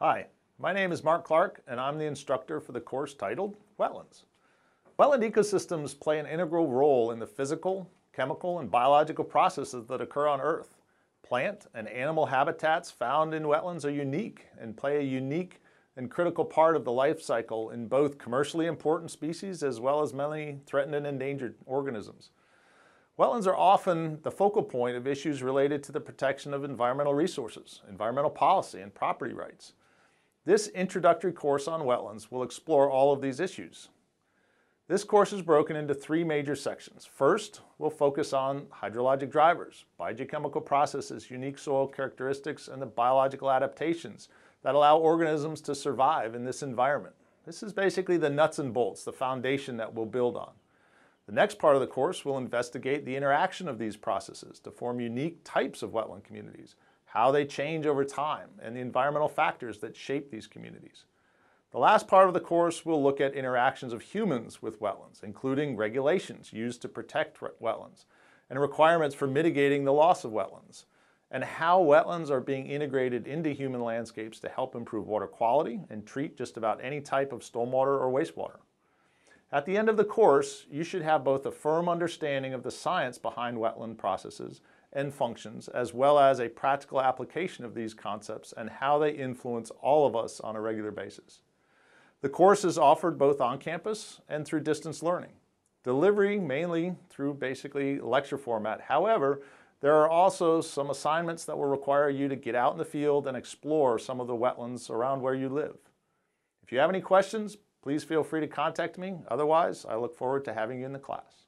Hi, my name is Mark Clark and I'm the instructor for the course titled Wetlands. Wetland ecosystems play an integral role in the physical, chemical, and biological processes that occur on Earth. Plant and animal habitats found in wetlands are unique and play a unique and critical part of the life cycle in both commercially important species as well as many threatened and endangered organisms. Wetlands are often the focal point of issues related to the protection of environmental resources, environmental policy, and property rights. This introductory course on wetlands will explore all of these issues. This course is broken into three major sections. First, we'll focus on hydrologic drivers, biogeochemical processes, unique soil characteristics, and the biological adaptations that allow organisms to survive in this environment. This is basically the nuts and bolts, the foundation that we'll build on. The next part of the course will investigate the interaction of these processes to form unique types of wetland communities, how they change over time, and the environmental factors that shape these communities. The last part of the course will look at interactions of humans with wetlands, including regulations used to protect wetlands and requirements for mitigating the loss of wetlands, and how wetlands are being integrated into human landscapes to help improve water quality and treat just about any type of stormwater or wastewater. At the end of the course, you should have both a firm understanding of the science behind wetland processes and functions, as well as a practical application of these concepts and how they influence all of us on a regular basis. The course is offered both on campus and through distance learning. Delivery mainly through basically lecture format. However, there are also some assignments that will require you to get out in the field and explore some of the wetlands around where you live. If you have any questions, Please feel free to contact me. Otherwise, I look forward to having you in the class.